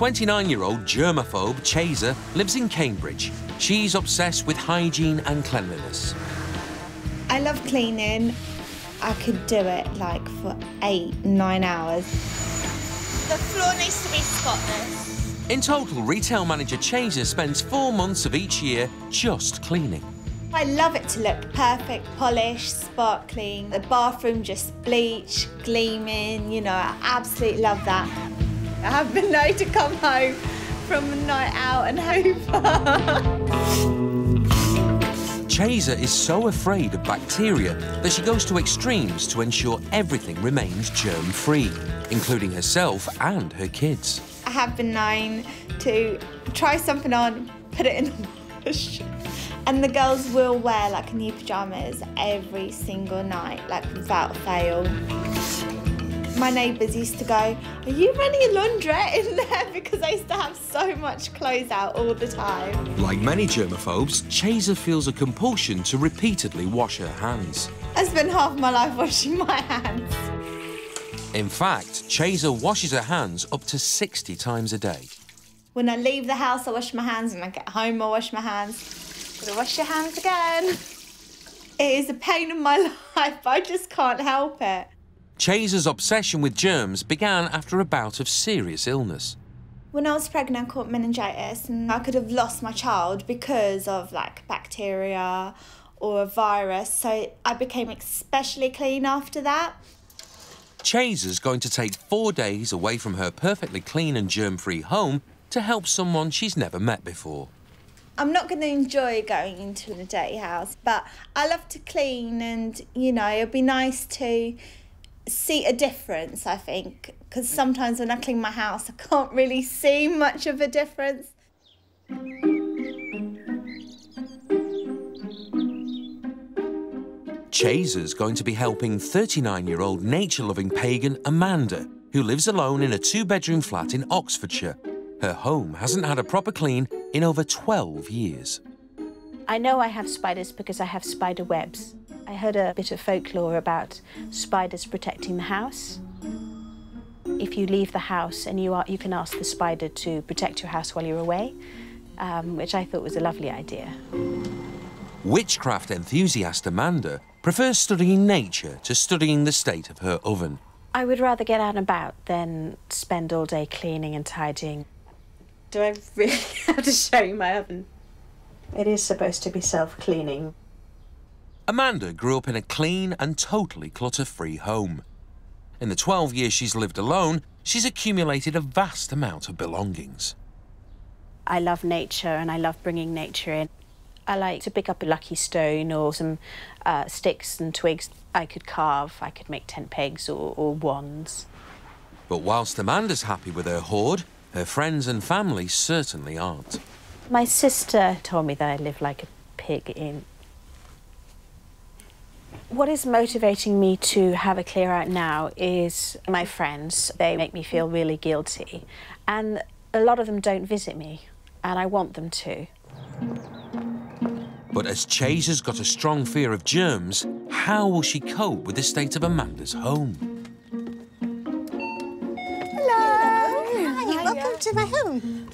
29-year-old germaphobe Chaser lives in Cambridge. She's obsessed with hygiene and cleanliness. I love cleaning. I could do it like for eight, nine hours. The floor needs to be spotless. In total, retail manager Chaser spends four months of each year just cleaning. I love it to look perfect, polished, sparkling. The bathroom just bleach, gleaming, you know, I absolutely love that. I have been known to come home from a night out and hoover. Chaser is so afraid of bacteria that she goes to extremes to ensure everything remains germ-free, including herself and her kids. I have been known to try something on, put it in the wash, and the girls will wear like new pyjamas every single night, like without fail. My neighbours used to go, Are you running a laundrette in there? Because I used to have so much clothes out all the time. Like many germaphobes, Chaser feels a compulsion to repeatedly wash her hands. I spend half my life washing my hands. In fact, Chaser washes her hands up to 60 times a day. When I leave the house, I wash my hands. When I get home, I wash my hands. Gotta wash your hands again. It is a pain in my life, I just can't help it. Chaser's obsession with germs began after a bout of serious illness. When I was pregnant, I caught meningitis, and I could have lost my child because of like bacteria or a virus. So I became especially clean after that. Chaser's going to take four days away from her perfectly clean and germ-free home to help someone she's never met before. I'm not going to enjoy going into a dirty house, but I love to clean and, you know, it'd be nice to see a difference, I think, because mm. sometimes when I clean my house, I can't really see much of a difference. Chaser's going to be helping 39-year-old nature-loving pagan Amanda, who lives alone in a two-bedroom flat in Oxfordshire. Her home hasn't had a proper clean in over 12 years. I know I have spiders because I have spider webs. I heard a bit of folklore about spiders protecting the house. If you leave the house and you, are, you can ask the spider to protect your house while you're away, um, which I thought was a lovely idea. Witchcraft enthusiast Amanda prefers studying nature to studying the state of her oven. I would rather get out and about than spend all day cleaning and tidying. Do I really have to show you my oven? It is supposed to be self-cleaning. Amanda grew up in a clean and totally clutter-free home. In the 12 years she's lived alone, she's accumulated a vast amount of belongings. I love nature and I love bringing nature in. I like to pick up a lucky stone or some uh, sticks and twigs I could carve. I could make tent pegs or, or wands. But whilst Amanda's happy with her hoard, her friends and family certainly aren't. My sister told me that I live like a pig in. What is motivating me to have a clear out now is my friends. They make me feel really guilty. And a lot of them don't visit me, and I want them to. But as Chaser's got a strong fear of germs, how will she cope with the state of Amanda's home? Hello. Hi, welcome to my home.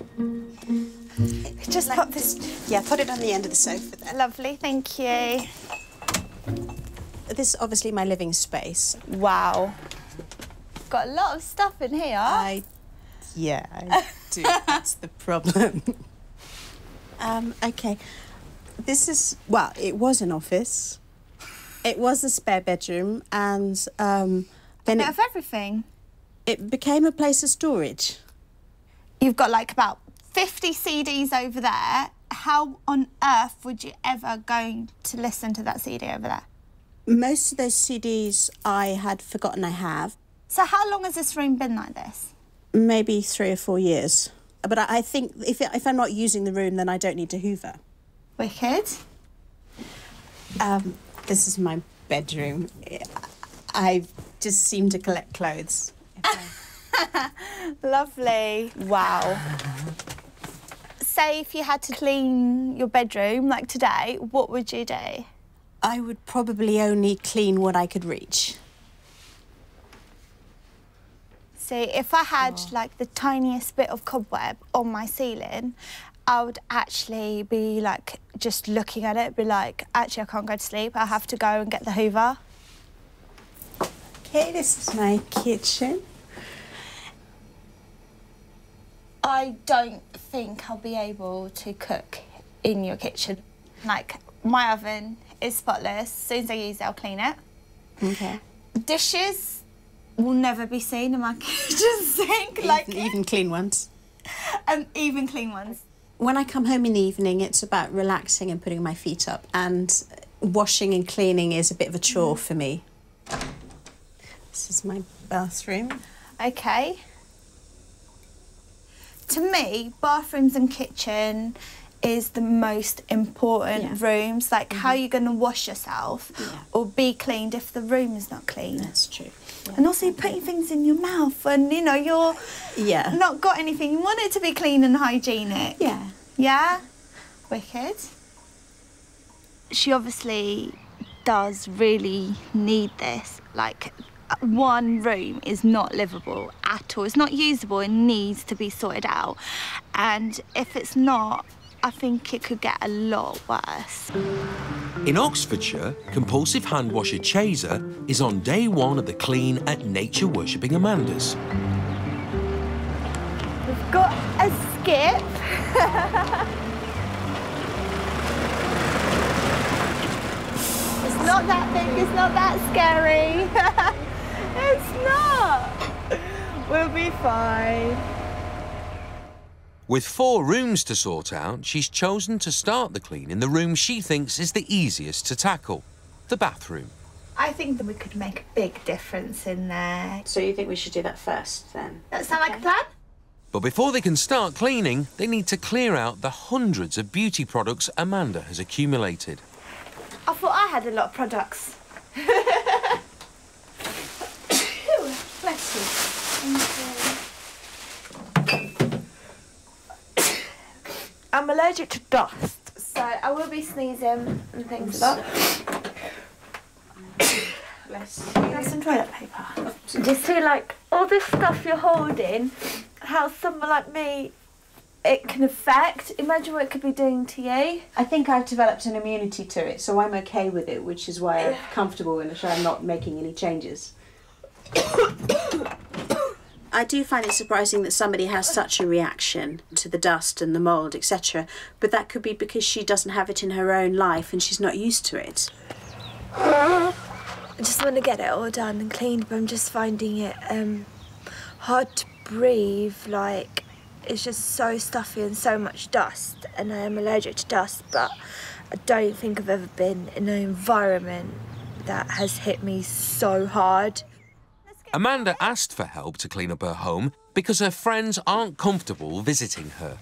Just put this. Yeah, put it on the end of the sofa there. Lovely, thank you. This is obviously my living space. Wow. Got a lot of stuff in here. I, yeah, I do. That's the problem. um, okay. This is, well, it was an office. It was a spare bedroom, and um, then Bit it, of everything. it became a place of storage. You've got like about 50 CDs over there. How on earth would you ever going to listen to that CD over there? Most of those CDs I had forgotten I have, So how long has this room been like this? maybe three or four years. But I, I think if, it, if I'm not using the room, then I don't need to hoover. Wicked. Um, this is my bedroom. I just seem to collect clothes. Lovely. Wow. Say if you had to clean your bedroom like today, what would you do? I would probably only clean what I could reach. See, if I had like the tiniest bit of cobweb on my ceiling, I would actually be like just looking at it, be like, actually, I can't go to sleep. I have to go and get the Hoover. Okay, this is my kitchen. I don't think I'll be able to cook in your kitchen. Like, my oven is spotless. As soon as I use it, I'll clean it. Okay. Dishes will never be seen in my kitchen sink, like, even, even clean ones. and even clean ones. When I come home in the evening, it's about relaxing and putting my feet up, and washing and cleaning is a bit of a chore mm. for me. This is my bathroom. Okay. To me, bathrooms and kitchen is the most important Yeah. rooms. Like, how are you going to wash yourself Yeah. or be cleaned if the room is not clean? That's true. And also, putting things in your mouth, and you know you're Yeah. not got anything. You want it to be clean and hygienic. Yeah. Yeah? Wicked. She obviously does really need this. Like, one room is not livable at all. It's not usable. It needs to be sorted out. And if it's not, I think it could get a lot worse. In Oxfordshire, compulsive hand washer Chaser is on day one of the clean at nature worshipping Amanda's. We've got a skip. it's not that big, it's not that scary. it's not. We'll be fine. With four rooms to sort out, she's chosen to start the clean in the room she thinks is the easiest to tackle the bathroom. I think that we could make a big difference in there. So you think we should do that first, then? That sound like a plan? But before they can start cleaning, they need to clear out the hundreds of beauty products Amanda has accumulated. I thought I had a lot of products. I'm allergic to dust, so I will be sneezing and things a lot. Bless Have some toilet paper. Do you see, like, all this stuff you're holding, how someone like me, it can affect? Imagine what it could be doing to you. I think I've developed an immunity to it, so I'm okay with it, which is why I'm comfortable and I'm not making any changes. I do find it surprising that somebody has such a reaction to the dust and the mould, etc. But that could be because she doesn't have it in her own life and she's not used to it. I just want to get it all done and cleaned, but I'm just finding it um, hard to breathe. Like, it's just so stuffy and so much dust, and I am allergic to dust, but I don't think I've ever been in an environment that has hit me so hard. Amanda asked for help to clean up her home because her friends aren't comfortable visiting her.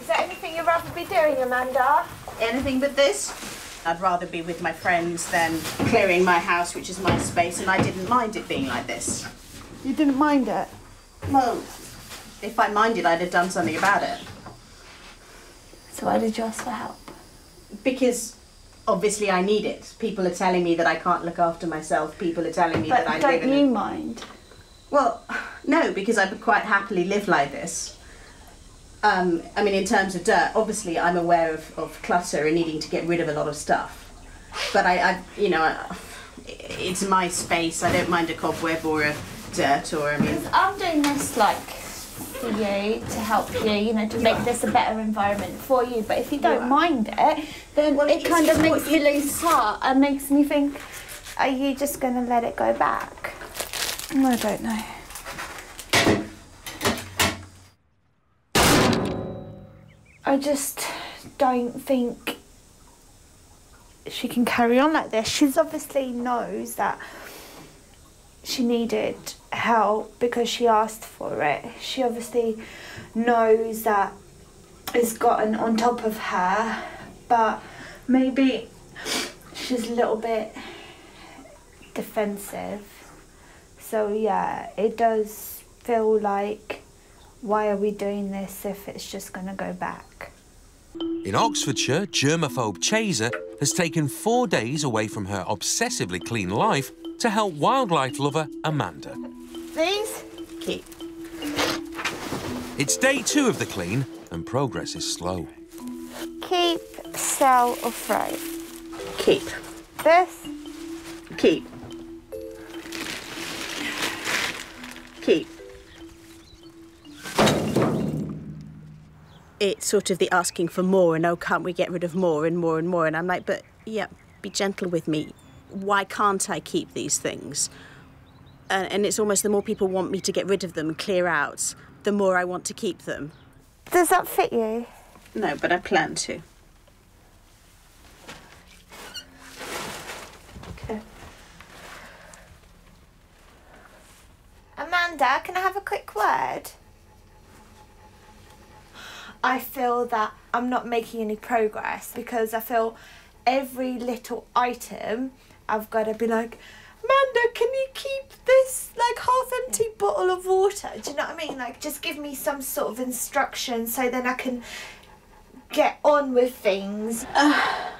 Is there anything you'd rather be doing, Amanda? Anything but this? I'd rather be with my friends than clearing my house, which is my space, and I didn't mind it being like this. You didn't mind it? Well, if I minded, I'd have done something about it. So why did you ask for help? Because obviously I need it. People are telling me that I can't look after myself. People are telling me But that I don't live you a... mind? Well, no, because I would quite happily live like this. Um, I mean, in terms of dirt, obviously I'm aware of, of clutter and needing to get rid of a lot of stuff. But I, I you know, I, it's my space. I don't mind a cobweb or a dirt or, I mean... I'm doing this like for you to help you, you know, to make this a better environment for you. But if you don't mind it, then Well, it kind of makes me you- lose heart and makes me think, are you just going to let it go back? I don't know. I just don't think she can carry on like this. She's obviously knows that she needed help because she asked for it. She obviously knows that it's gotten on top of her, but maybe she's a little bit defensive. So, yeah, it does feel like why are we doing this if it's just going to go back? In Oxfordshire, germaphobe Chaser has taken four days away from her obsessively clean life to help wildlife lover Amanda. These? Keep. It's day two of the clean, and progress is slow. Keep, sell, or throw. Keep. This, Keep. Keep. It's sort of the asking for more and oh, can't we get rid of more and more and more? And I'm like, but yeah, be gentle with me. Why can't I keep these things? And, and it's almost the more people want me to get rid of them and clear out, the more I want to keep them. does that fit you? No, but I plan to. Okay. Amanda, can I have a quick word? I feel that I'm not making any progress because I feel every little item I've got to be like, Amanda, can you keep this like half empty bottle of water? Do you know what I mean? Like, just give me some sort of instruction so then I can get on with things.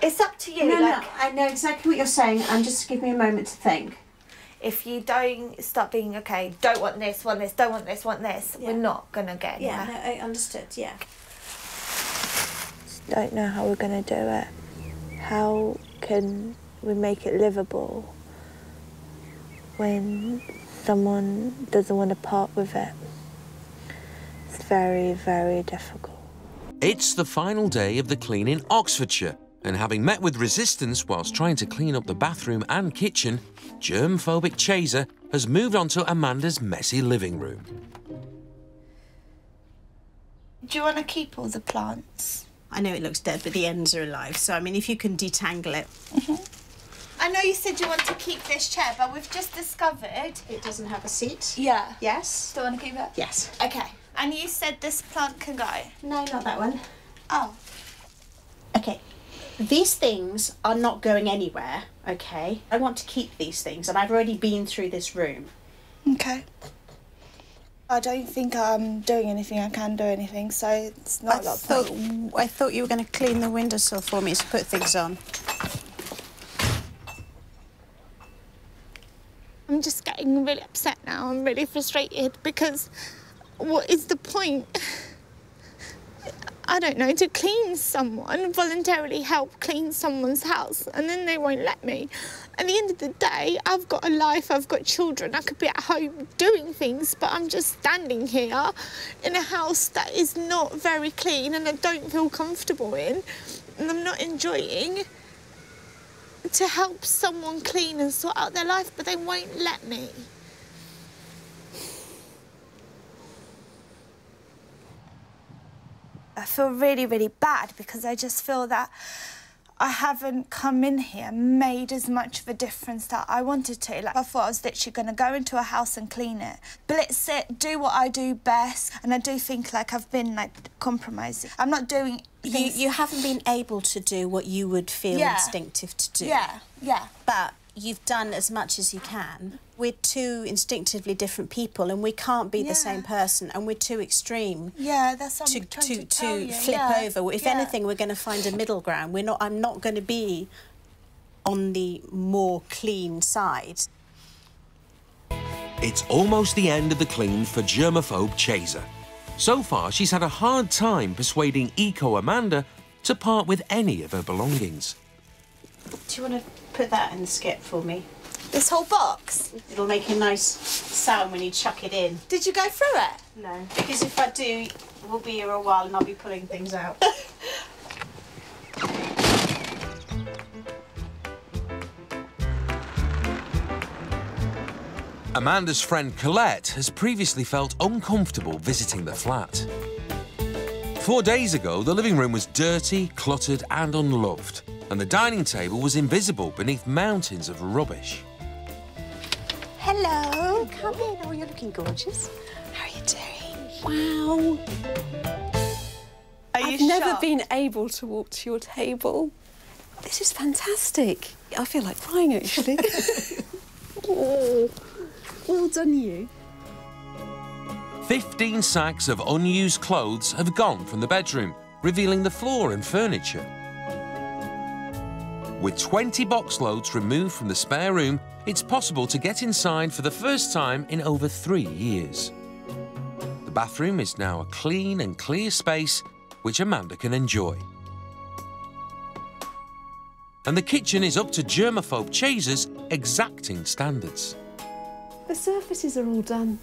it's up to you. No, like, no, I know exactly what you're saying. And just give me a moment to think. if you don't start being okay, don't want this, want this, don't want this, want this, we're not gonna get anywhere. I understood. Yeah. don't know how we're going to do it. How can we make it livable when someone doesn't want to part with it? It's very, very difficult. It's the final day of the clean in Oxfordshire, and having met with resistance whilst trying to clean up the bathroom and kitchen, germ-phobic Chaser has moved on to Amanda's messy living room. Do you want to keep all the plants? I know it looks dead, but the ends are alive. So, I mean, if you can detangle it. Mm-hmm. I know you said you want to keep this chair, but we've just discovered. It doesn't have a seat. Yeah. Yes? Still want to keep it? Yes. Okay. And you said this plant can go. No, not that one. Oh. Okay. These things are not going anywhere, okay? I want to keep these things, and I've already been through this room. Okay. I don't think I'm doing anything. I can do anything, so it's not I a lot thought, point. I thought you were going to clean the windowsill for me to put things on. I'm just getting really upset now. I'm really frustrated because what is the point? I don't know, to clean someone, voluntarily help clean someone's house, and then they won't let me. At the end of the day, I've got a life, I've got children, I could be at home doing things, but I'm just standing here in a house that is not very clean and I don't feel comfortable in, and I'm not enjoying to help someone clean and sort out their life, but they won't let me. I feel really, really bad because I just feel that I haven't come in here made as much of a difference that I wanted to. Like I thought I was literally going to go into a house and clean it, blitz it, do what I do best, and I do think like I've been like compromising. I'm not doing. You, you haven't been able to do what you would feel Yeah. instinctive to do. Yeah, yeah. But you've done as much as you can. We're two instinctively different people, and we can't be Yeah. the same person, and we're too extreme. Yeah, that's what to I'm trying to, to, to flip yeah. over. If yeah. anything, we're going to find a middle ground. We're not. I'm not going to be on the more clean side. It's almost the end of the clean for germaphobe Chaser. So far, she's had a hard time persuading Eco Amanda to part with any of her belongings. Do you want to put that in the skip for me? This whole box. It'll make a nice sound when you chuck it in. Did you go through it? No, because if I do, we'll be here a while and I'll be pulling things out. Amanda's friend Colette has previously felt uncomfortable visiting the flat. Four days ago, the living room was dirty, cluttered, and unloved, and the dining table was invisible beneath mountains of rubbish. Hello. Come in. Oh, you're looking gorgeous. How are you doing? Wow. Are you I've never shocked? been able to walk to your table. This is fantastic. I feel like crying actually. oh, well done, you. 15 sacks of unused clothes have gone from the bedroom, revealing the floor and furniture. With 20 box loads removed from the spare room, it's possible to get inside for the first time in over three years. The bathroom is now a clean and clear space which Amanda can enjoy. And the kitchen is up to germaphobe Chaser's exacting standards. The surfaces are all done.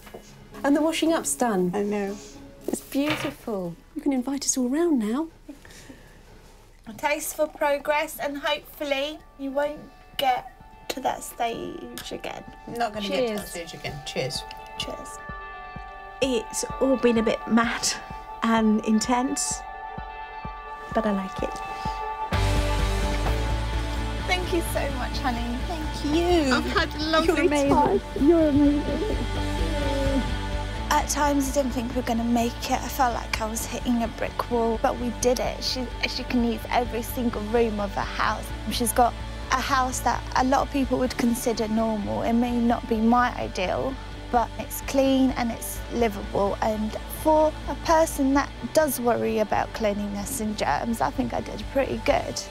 And the washing up's done. I know. It's beautiful. You can invite us all round now. Tasteful progress, and hopefully you won't get to that stage again. Not going to get to that Cheers. stage again. Cheers. Cheers. It's all been a bit mad and intense, but I like it. Thank you so much, honey. Thank you. I've had a lovely You're amazing. time. You're amazing. At times, I didn't think we were going to make it. I felt like I was hitting a brick wall, but we did it. She, she can use every single room of her house. She's got a house that a lot of people would consider normal. It may not be my ideal, but it's clean and it's livable. And for a person that does worry about cleanliness and germs, I think I did pretty good.